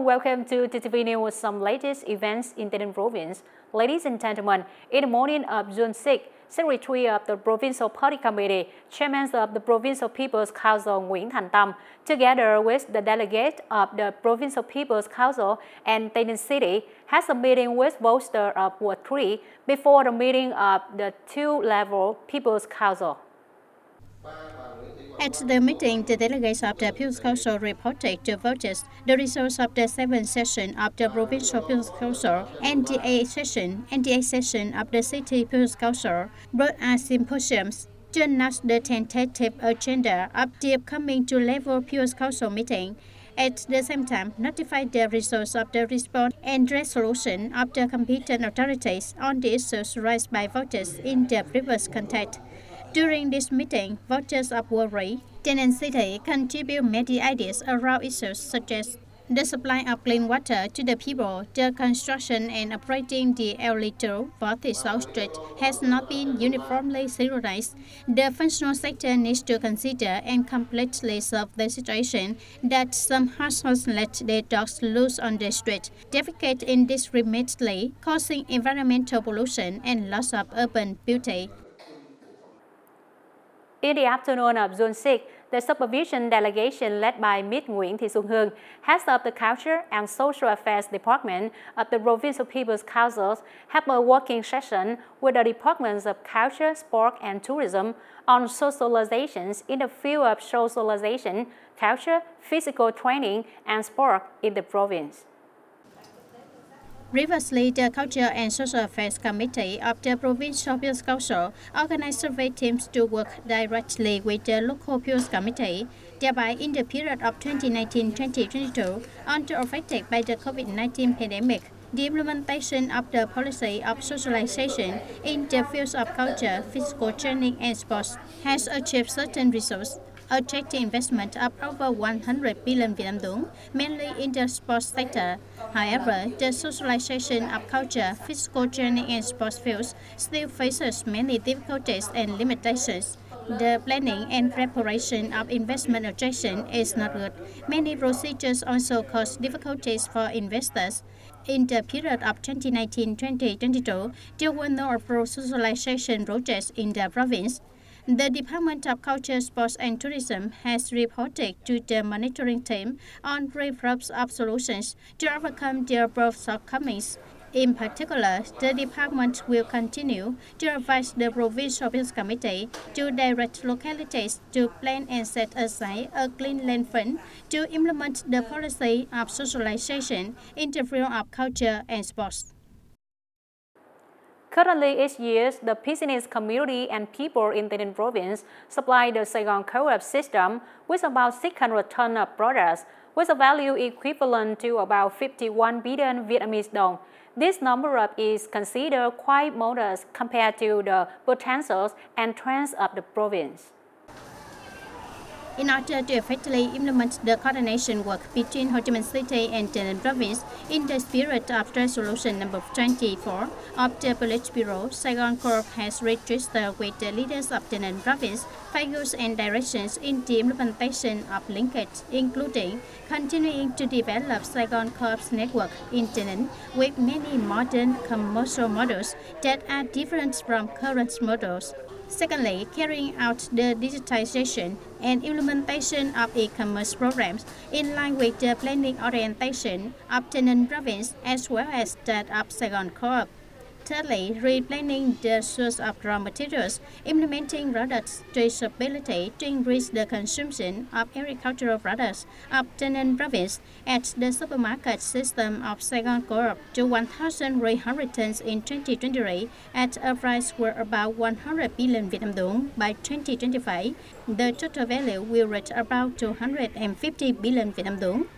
And welcome to TTV News with some latest events in Tây Province. Ladies and gentlemen, in the morning of June 6, Secretary of the Provincial Party Committee, Chairman of the Provincial People's Council Nguyễn Thành Tâm, together with the delegate of the Provincial People's Council and Tây City, has a meeting with voters of uh, Ward 3 before the meeting of the two-level People's Council. At the meeting, the delegates of the People's Council reported to voters the results of the seventh session of the Provincial People's Council and the eighth session eighth session of the City People's Council, brought as symposiums to announce the tentative agenda of the upcoming two-level People's Council meeting. At the same time, notify the results of the response and resolution of the competent authorities on the issues raised by voters in the previous contact. During this meeting, voters of Warri, Tây City contribute many ideas around issues such as the supply of clean water to the people, the construction and operating the L-Little Forty South Street has not been uniformly synchronized. The functional sector needs to consider and completely solve the situation that some households let their dogs loose on the street, defecate indiscriminately, causing environmental pollution and loss of urban beauty. In the afternoon of June 6, the supervision delegation led by Ms. Nguyễn Thị Xuân Hương, head of the Culture and Social Affairs Department of the Provincial People's Council, had a working session with the Departments of Culture, Sport and Tourism on socializations in the field of socialization, culture, physical training and sport in the province. Previously, the Culture and Social Affairs Committee of the Provincial People's Council organized survey teams to work directly with the local People's Committee. Thereby, in the period of 2019-2022, under affected by the COVID-19 pandemic, the implementation of the policy of socialization in the fields of culture, physical training, and sports has achieved certain results attracting investment of over 100 billion Vietnam dong, mainly in the sports sector. However, the socialization of culture, physical training and sports fields still faces many difficulties and limitations. The planning and preparation of investment attraction is not good. Many procedures also cause difficulties for investors. In the period of 2019-2022, there were no approved socialization projects in the province. The Department of Culture, Sports and Tourism has reported to the monitoring team on reforms of solutions to overcome the above shortcomings. In particular, the department will continue to advise the Provincial Peace Committee to direct localities to plan and set aside a clean land fund to implement the policy of socialization in the field of culture and sports. Currently, each year, the business community and people in Tây province supply the Saigon Co-op system with about 600 tons of products with a value equivalent to about 51 billion Vietnamese dong. This number is considered quite modest compared to the potentials and trends of the province. In order to effectively implement the coordination work between Ho Chi Minh City and Tây Province in the spirit of resolution number 24 of the Politburo, Saigon Co-op has registered with the leaders of Tây Province figures and directions in the implementation of linkage, including continuing to develop Saigon Co-op's network in Tây with many modern commercial models that are different from current models Secondly, carrying out the digitization and implementation of e-commerce programs in line with the planning orientation of Ninh province as well as that of Saigon Co-op. Thirdly, replanning the source of raw materials, implementing product traceability to increase the consumption of agricultural products of Ninh province at the supermarket system of Saigon Co-op to 1,300 tons in 2023 at a price worth about 100 billion Vietnam dong by 2025. The total value will reach about 250 billion Vietnam dong.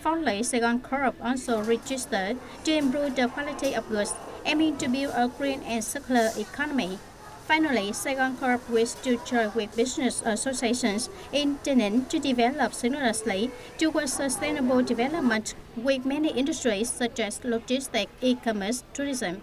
Fourthly, Saigon Co-op also registered to improve the quality of goods aiming to build a green and circular economy. Finally, Saigon Co-op wishes to join with business associations in Tây to develop seamlessly towards sustainable development with many industries such as logistics, e-commerce, tourism.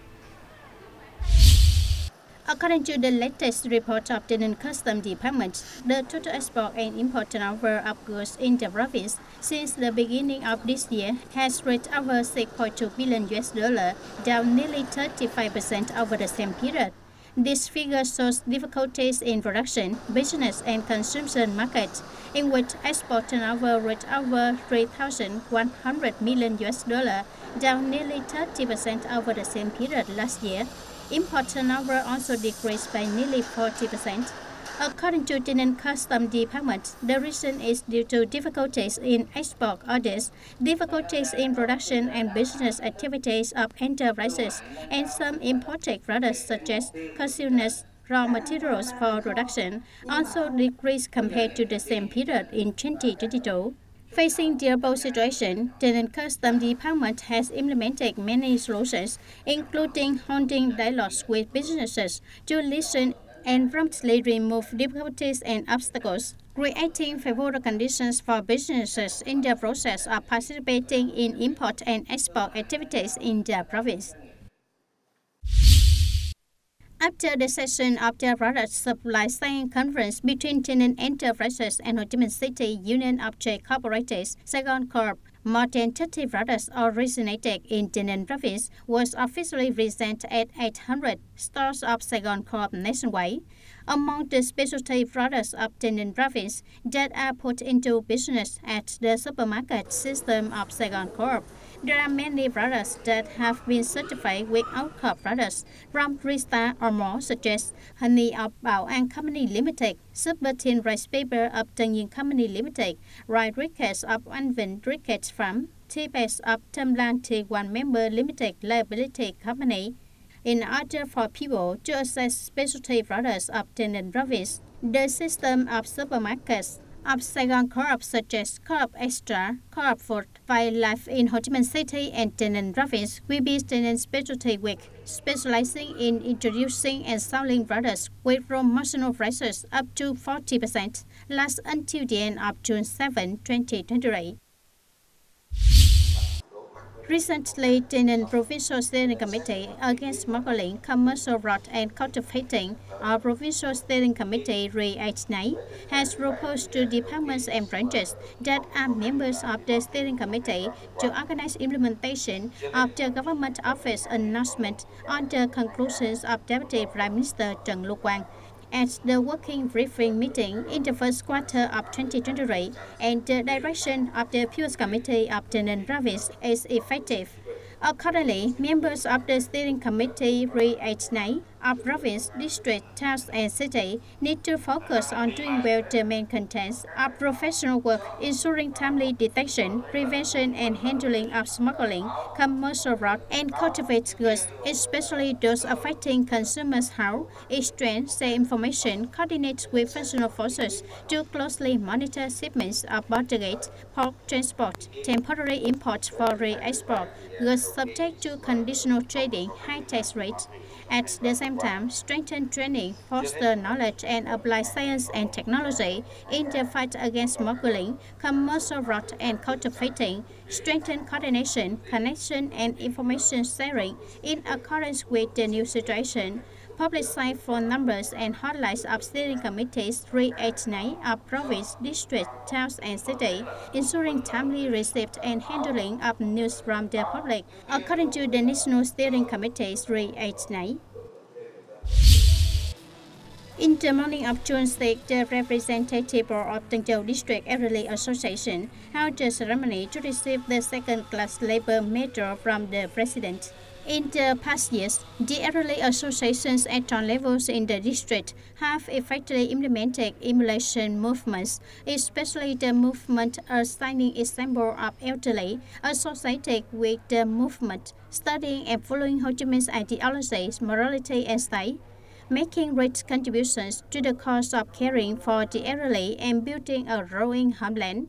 According to the latest report of the Customs Department, the total export and import turnover of goods in the province since the beginning of this year has reached over 6.2 billion US dollar, down nearly 35% over the same period. This figure shows difficulties in production, business and consumption markets, in which export turnover reached over 3,100 million US dollar, down nearly 30% over the same period last year. Import number also decreased by nearly 40%. According to the Customs Department, the reason is due to difficulties in export orders, difficulties in production and business activities of enterprises, and some imported products such as cashew raw materials for production also decreased compared to the same period in 2022. Facing the above situation, the Customs Department has implemented many solutions, including holding dialogues with businesses to listen and promptly remove difficulties and obstacles, creating favorable conditions for businesses in the process of participating in import and export activities in the province. After the session of the Product Supply Chain Conference between Tây Ninh Enterprises and Ho Chi Minh City Union of Trade Corporators, Saigon Co-op, more than 30 products originated in Tây Ninh province was officially presented at 800 stores of Saigon Co-op. Nationwide. Among the specialty products of Tây Ninh province that are put into business at the supermarket system of Saigon Co-op, there are many products that have been certified with outcome products from star or more, such as Honey of Bảo An Company Limited, Super Rice Paper of Tân Yin Company Limited, Rice Rickets of Anvin Rickets from T-Base of Tumlan T1 Member Limited Liability Company. In order for people to access specialty products of Tây Ninh province, the system of supermarkets of Saigon Co-op such as Co-op Extra, Co-op Food, Wildlife in Ho Chi Minh City and Tây Ninh Province will be Tây Ninh Specialty Week, specializing in introducing and selling products with promotional prices up to 40%, last until the end of June 7, 2023. Recently, the Provincial Steering Committee Against Smuggling, Commercial Fraud and Counterfeiting, our Provincial Steering Committee 389, has proposed to departments and branches that are members of the Steering Committee to organize implementation of the Government Office announcement on the conclusions of Deputy Prime Minister Trần Lưu Quang at the working briefing meeting in the first quarter of 2023 and the direction of the People's Committee of the Province is effective. Accordingly, members of the steering committee 389 of province, district, towns, and city need to focus on doing well the main contents of professional work, ensuring timely detection, prevention, and handling of smuggling, commercial fraud, and counterfeit goods, especially those affecting consumers' health, exchange, share information, coordinate with functional forces to closely monitor shipments of border gate, pork transport, temporary import for re-export, goods subject to conditional trading, high tax rates. At the same time, strengthen training, foster knowledge, and apply science and technology in the fight against smuggling, commercial fraud, and counterfeiting, strengthen coordination, connection, and information sharing in accordance with the new situation, publicize phone numbers and hotlines of steering committees 389 of province, district, towns, and city, ensuring timely receipt and handling of news from the public, according to the National Steering Committee 389. In the morning of June 6, the representative of Tân Châu District Elderly Association held a ceremony to receive the second-class labor medal from the president. In the past years, the elderly associations at all levels in the district have effectively implemented emulation movements, especially the movement assigning example of elderly associated with the movement, studying and following Ho Chi Minh's ideologies, morality, and style making great contributions to the cause of caring for the elderly and building a growing homeland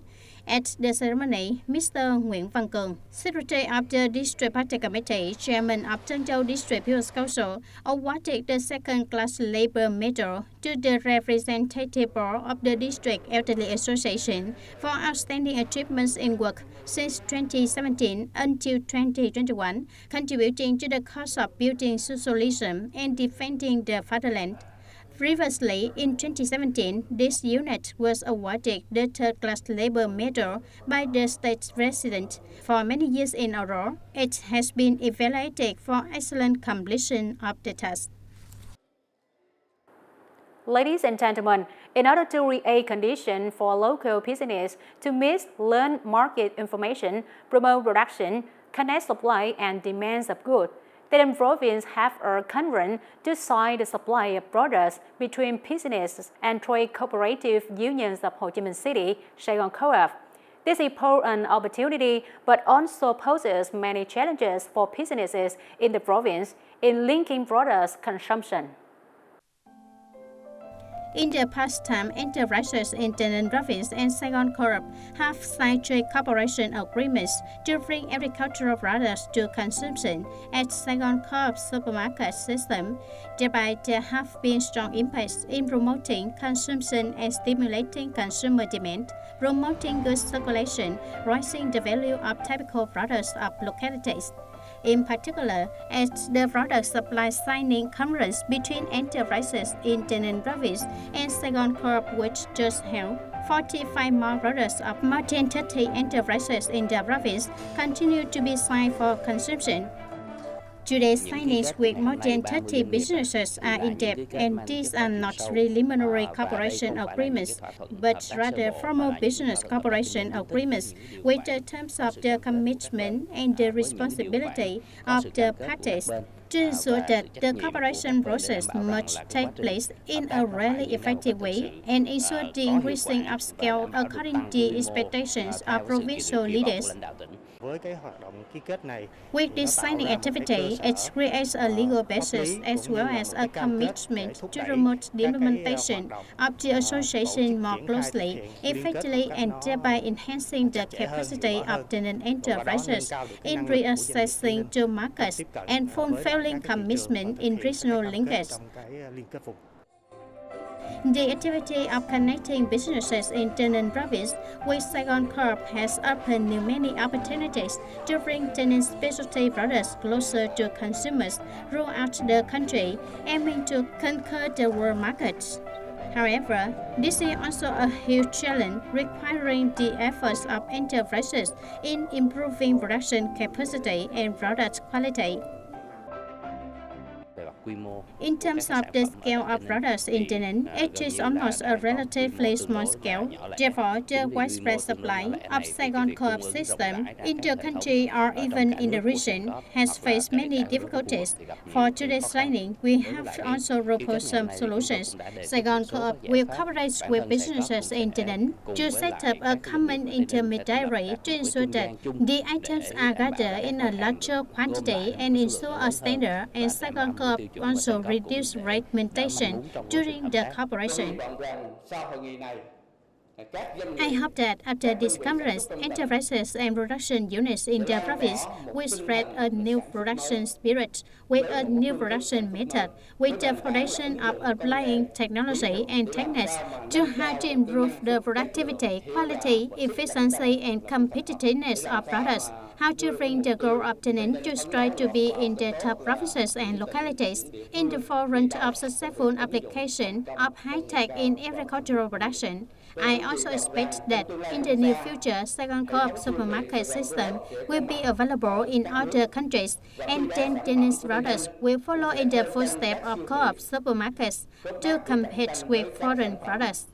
At the ceremony, Mr. Nguyễn Văn Cường, Secretary of the District Party Committee, Chairman of Châu District People's Council, awarded the second-class labor medal to the representative board of the District Elderly Association for outstanding achievements in work since 2017 until 2021, contributing to the cause of building socialism and defending the fatherland. Previously, in 2017, this unit was awarded the third-class labor medal by the state president. For many years in a row, it has been evaluated for excellent completion of the task. Ladies and gentlemen, in order to create conditions for local business to meet learn market information, promote production, connect supply and demands of goods, Tây province have a conference to sign the supply of products between businesses and trade cooperative unions of Ho Chi Minh City, Saigon Co-op. This is an opportunity, but also poses many challenges for businesses in the province in linking products consumption. In the past time, enterprises in Tây Ninh Province and Saigon Co-op have signed trade cooperation agreements to bring agricultural products to consumption at Saigon Co-op supermarket system. Thereby, there have been strong impacts in promoting consumption and stimulating consumer demand, promoting good circulation, raising the value of typical products of localities. In particular, at the product supply signing conference between enterprises in Tây Ninh Province and Saigon Co-op which just held, 45 more products of more than 30 enterprises in the province continue to be signed for consumption. Today's signings with more than 30 businesses are in depth, and these are not preliminary cooperation agreements, but rather formal business cooperation agreements with the terms of the commitment and the responsibility of the parties to ensure that the cooperation process must take place in a really effective way and ensure the increasing upscale according to the expectations of provincial leaders. With this signing activity, it creates a legal basis as well as a commitment to promote the implementation of the association more closely, effectively, and thereby enhancing the capacity of Tây Ninh enterprises in reaccessing to markets and fulfilling commitment in regional linkage. The activity of connecting businesses in Tây Ninh province with Saigon Co-op has opened new many opportunities to bring Tây Ninh specialty products closer to consumers throughout the country, aiming to conquer the world markets. However, this is also a huge challenge requiring the efforts of enterprises in improving production capacity and product quality. In terms of the scale of products in Tây Ninh, it is almost a relatively small scale. Therefore, the widespread supply of Saigon Co-op system in the country or even in the region has faced many difficulties. For today's signing, we have also proposed some solutions. Saigon Co-op will cooperate with businesses in Tây Ninh to set up a common intermediary to ensure that the items are gathered in a larger quantity and ensure a standard and Saigon Co-op also reduce fragmentation during the cooperation. I hope that after this conference, enterprises and production units in the province will spread a new production spirit with a new production method, with the foundation of applying technology and techniques to how to improve the productivity, quality, efficiency, and competitiveness of products how to bring the goal of Tây Ninh to strive to be in the top provinces and localities in the forefront of successful application of high-tech in agricultural production. I also expect that in the near future, Saigon Co-op supermarket system will be available in other countries, and then products will follow in the footsteps of Co-op supermarkets to compete with foreign products.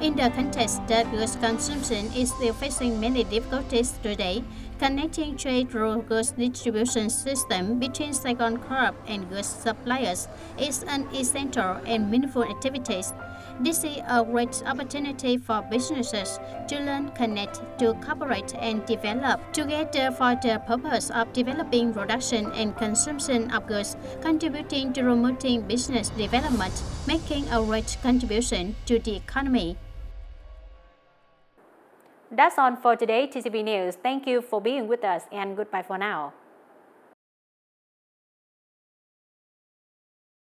In the context that goods consumption is still facing many difficulties today, connecting trade through goods distribution system between Saigon Co-op and goods suppliers is an essential and meaningful activity. This is a great opportunity for businesses to learn, connect, to cooperate and develop together for the purpose of developing production and consumption of goods, contributing to promoting business development, making a great contribution to the economy. That's all for today, TTV News. Thank you for being with us and goodbye for now.